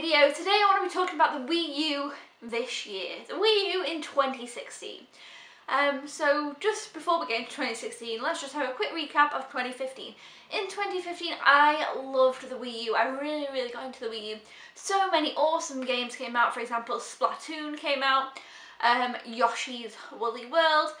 video. Today I want to be talking about the Wii U this year, the Wii U in 2016. Um, so just before we get into 2016, let's just have a quick recap of 2015. In 2015, I loved the Wii U. I really, really got into the Wii U. So many awesome games came out. For example, Splatoon came out, um, Yoshi's Woolly World,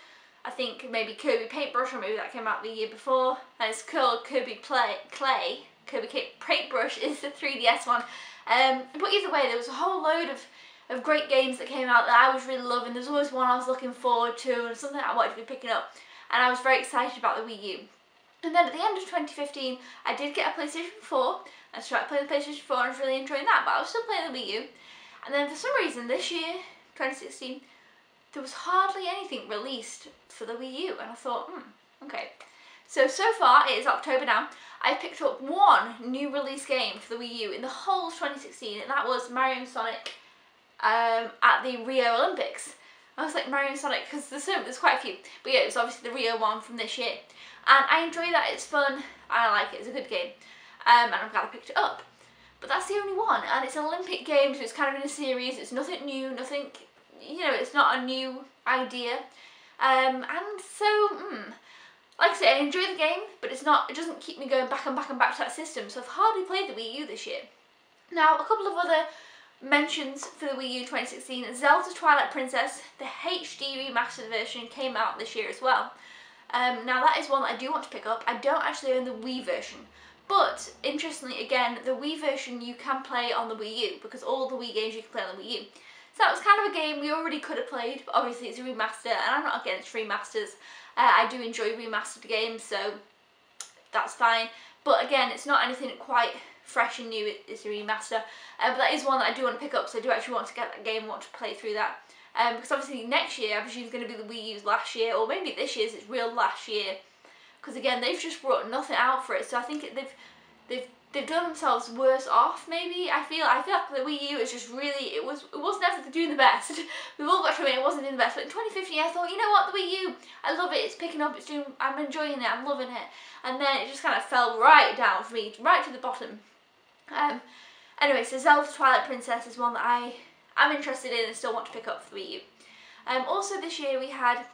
I think maybe Kirby Paintbrush, or maybe that came out the year before. And it's called Kirby Play Clay. Kirby Paintbrush is the 3DS one. Um, but either way, there was a whole load of, of great games that came out that I was really loving. There's always one I was looking forward to and something I wanted to be picking up. And I was very excited about the Wii U. And then at the end of 2015, I did get a PlayStation 4. I started playing the PlayStation 4 and I was really enjoying that, but I was still playing the Wii U. And then for some reason this year, 2016, there was hardly anything released for the Wii U. And I thought, hmm, okay. So, so far, it is October now, I've picked up one new release game for the Wii U in the whole of 2016, and that was Mario and Sonic um, at the Rio Olympics. I was like Mario and Sonic because there's, there's quite a few, but yeah, it was obviously the Rio one from this year. And I enjoy that, it's fun, I like it, it's a good game, um, and I'm glad I picked it up. But that's the only one, and it's an Olympic game, so it's kind of in a series, it's nothing new, nothing, you know, it's not a new idea. Um, and so, hmm, like I said, I enjoy the game, but it's not. It doesn't keep me going back and back and back to that system. So I've hardly played the Wii U this year. Now, a couple of other mentions for the Wii U 2016. Zelda Twilight Princess, the HD remastered version, came out this year as well. Um, now that is one that I do want to pick up. I don't actually own the Wii version. But, interestingly, again, the Wii version you can play on the Wii U, because all the Wii games you can play on the Wii U. So that was kind of a game we already could have played, but obviously it's a remaster, and I'm not against remasters. Uh, I do enjoy remastered games, so that's fine. But again, it's not anything quite fresh and new, it's a remaster. Uh, but that is one that I do want to pick up, so I do actually want to get that game, want to play through that. Um, because obviously next year, I presume is going to be the Wii U's last year, or maybe this year's its real last year. Because again, they've just brought nothing out for it, so I think they've they've they've done themselves worse off maybe. I feel I feel like the Wii U is just really it was it wasn't never doing the best. We've all got to admit it wasn't doing the best but in 2015 I thought you know what? The Wii U I love it. It's picking up it's doing I'm enjoying it I'm loving it. And then it just kind of fell right down for me right to the bottom. Um anyway so Zelda Twilight Princess is one that I I'm interested in and still want to pick up for the Wii U. Um also this year we had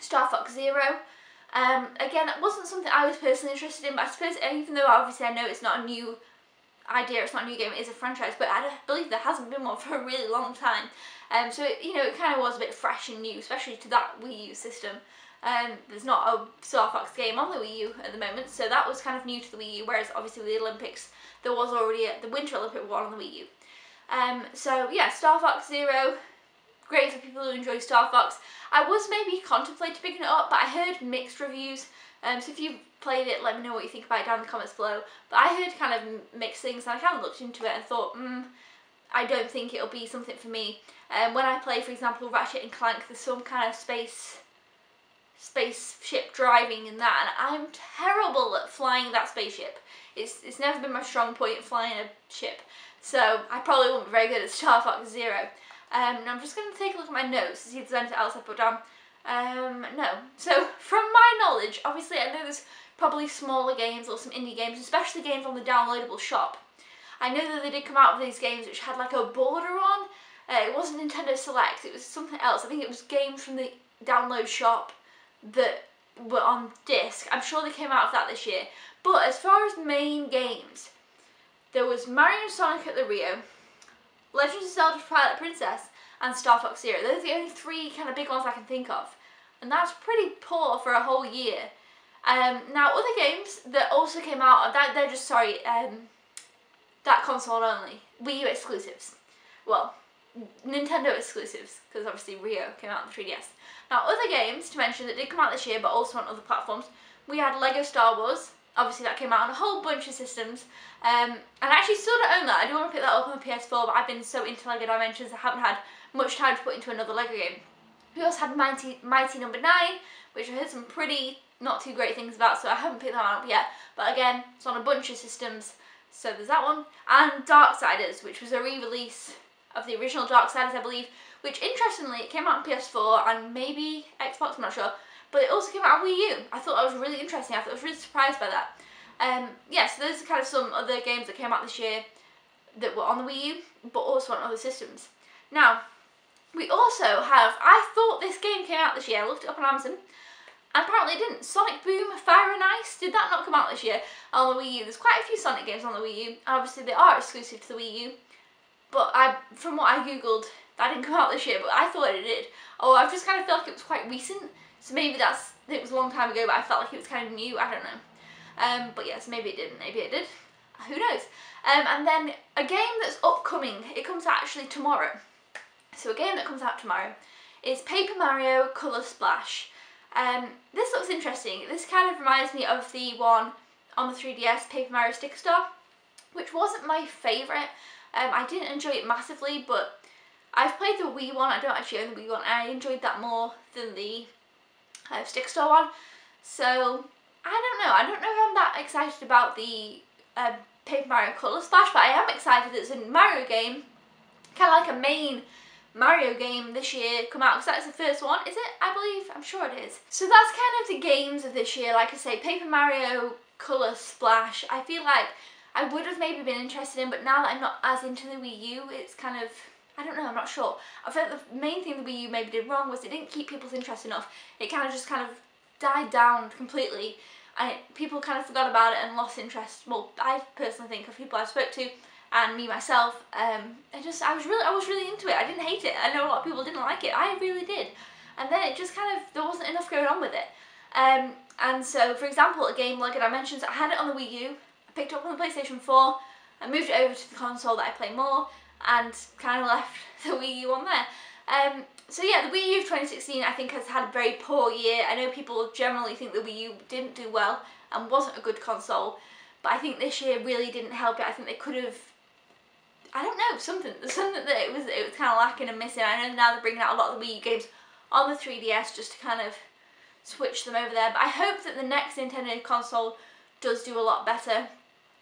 Star Fox Zero um, again, it wasn't something I was personally interested in, but I suppose even though obviously I know it's not a new idea, it's not a new game, it is a franchise, but I believe there hasn't been one for a really long time. Um, so, it, you know, it kind of was a bit fresh and new, especially to that Wii U system. Um, there's not a Star Fox game on the Wii U at the moment, so that was kind of new to the Wii U, whereas obviously with the Olympics, there was already a, the Winter Olympic one on the Wii U. Um, so yeah, Star Fox Zero, great for people who enjoy Star Fox. I was maybe contemplating picking it up, but I heard mixed reviews. Um, so if you've played it, let me know what you think about it down in the comments below. But I heard kind of mixed things, and I kind of looked into it and thought, hmm, I don't think it'll be something for me. Um, when I play, for example, Ratchet and Clank, there's some kind of space spaceship driving in that, and I'm terrible at flying that spaceship. It's, it's never been my strong point flying a ship, so I probably won't be very good at Star Fox Zero. Um, I'm just going to take a look at my notes to see if there's anything else I put down. Um, no. So, from my knowledge, obviously I know there's probably smaller games or some indie games, especially games on the downloadable shop. I know that they did come out with these games which had like a border on. Uh, it wasn't Nintendo Select, it was something else. I think it was games from the download shop that were on disc. I'm sure they came out of that this year. But as far as main games, there was Mario Sonic at the Rio, Legend of Zelda Twilight Princess, and Star Fox Zero. Those are the only three kind of big ones I can think of. And that's pretty poor for a whole year. Um, now, other games that also came out, of that they're just, sorry, um, that console only. Wii U exclusives. Well, Nintendo exclusives, because obviously Rio came out on the 3DS. Now, other games to mention that did come out this year, but also on other platforms, we had Lego Star Wars, obviously that came out on a whole bunch of systems um, and I actually still don't own that. I do want to pick that up on the PS4 but I've been so into LEGO Dimensions I haven't had much time to put into another LEGO game. We also had Mighty, Mighty Number no. 9 which I heard some pretty not too great things about so I haven't picked that one up yet but again it's on a bunch of systems so there's that one and Darksiders which was a re-release of the original Darksiders I believe which interestingly it came out on PS4 and maybe Xbox I'm not sure but it also came out on Wii U. I thought that was really interesting. I thought I was really surprised by that. Um, yeah, so those are kind of some other games that came out this year. that were on the Wii U, but also on other systems. Now, we also have, I thought this game came out this year, I looked it up on Amazon, and apparently it didn't. Sonic Boom, Fire and Ice, did that not come out this year on the Wii U? There's quite a few Sonic games on the Wii U, and obviously they are exclusive to the Wii U, but I, from what I googled, that didn't come out this year, but I thought it did. Oh, I just kind of feel like it was quite recent, so maybe that's, it was a long time ago, but I felt like it was kind of new, I don't know. Um, but yes, maybe it didn't, maybe it did. Who knows? Um, and then a game that's upcoming, it comes out actually tomorrow. So a game that comes out tomorrow is Paper Mario Colour Splash. Um, this looks interesting. This kind of reminds me of the one on the 3DS, Paper Mario Sticker Star, which wasn't my favourite. Um, I didn't enjoy it massively, but I've played the Wii one. I don't actually own the Wii one. I enjoyed that more than the uh, Sticker Star one. So, I don't know. I don't know if I'm that excited about the uh, Paper Mario Colour Splash, but I am excited it's a Mario game, kind of like a main Mario game this year come out because that's the first one, is it? I believe, I'm sure it is. So that's kind of the games of this year, like I say, Paper Mario Colour Splash, I feel like I would have maybe been interested in, but now that I'm not as into the Wii U, it's kind of, I don't know, I'm not sure. I like the main thing the Wii U maybe did wrong was it didn't keep people's interest enough. It kind of just kind of died down completely and people kind of forgot about it and lost interest. Well, I personally think of people I spoke to and me myself, um, I just I was really I was really into it. I didn't hate it. I know a lot of people didn't like it. I really did. And then it just kind of there wasn't enough going on with it. Um, and so, for example, a game like Dimensions, I had it on the Wii U. I picked it up on the PlayStation 4. I moved it over to the console that I play more, and kind of left the Wii U on there. Um, so yeah, the Wii U of 2016 I think has had a very poor year. I know people generally think the Wii U didn't do well and wasn't a good console, but I think this year really didn't help it. I think they could have I don't know, something, something that it was it was kind of lacking and missing. I know now they're bringing out a lot of the Wii U games on the 3DS just to kind of switch them over there. But I hope that the next Nintendo console does do a lot better.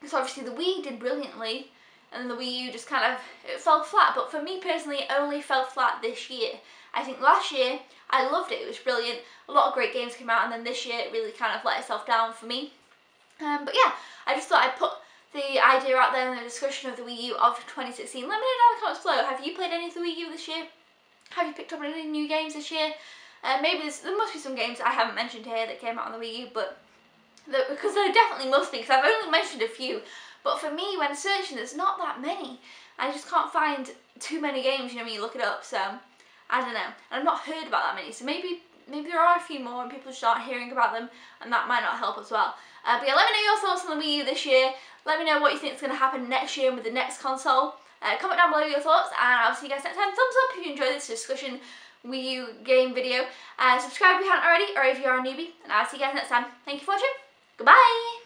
Because obviously the Wii did brilliantly and the Wii U just kind of, it fell flat. But for me personally, it only fell flat this year. I think last year, I loved it. It was brilliant. A lot of great games came out and then this year it really kind of let itself down for me. Um, but yeah, I just thought I'd put the idea out there in the discussion of the Wii U of 2016. Let me know down in the comments below. Have you played any of the Wii U this year? Have you picked up any new games this year? Uh, maybe there must be some games I haven't mentioned here that came out on the Wii U, but because there definitely must be, because I've only mentioned a few. But for me, when searching, there's not that many. I just can't find too many games, you know, when you look it up. So, I don't know. And I've not heard about that many. So maybe maybe there are a few more and people just aren't hearing about them and that might not help as well. Uh, but yeah, let me know your thoughts on the Wii U this year. Let me know what you think is going to happen next year with the next console. Uh, comment down below your thoughts and I'll see you guys next time. Thumbs up if you enjoyed this discussion Wii U game video. Uh, subscribe if you haven't already or if you are a newbie. And I'll see you guys next time. Thank you for watching. Goodbye!